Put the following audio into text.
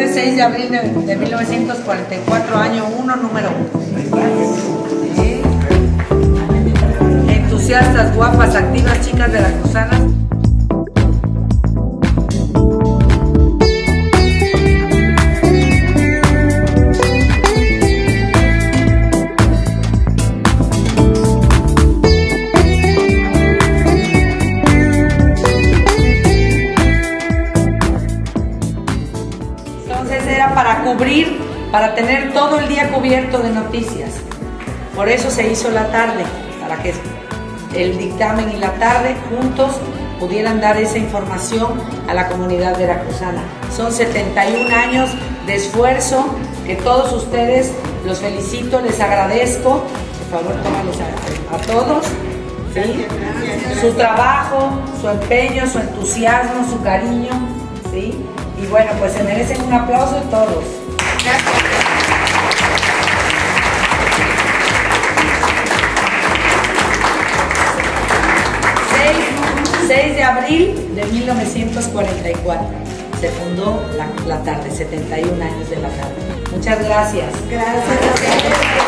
6 de abril de, de 1944, año 1, número 1. Entusiastas, guapas, activas, chicas veracruzanas. Entonces cubrir, para tener todo el día cubierto de noticias. Por eso se hizo la tarde, para que el dictamen y la tarde juntos pudieran dar esa información a la comunidad veracruzana. Son 71 años de esfuerzo que todos ustedes los felicito, les agradezco. Por favor, tómalos a, a todos. Su trabajo, su empeño, su entusiasmo, su cariño. ¿sí? Y bueno, pues se merecen un aplauso todos. Abril de 1944 se fundó la, la tarde, 71 años de la tarde. Muchas gracias. Gracias.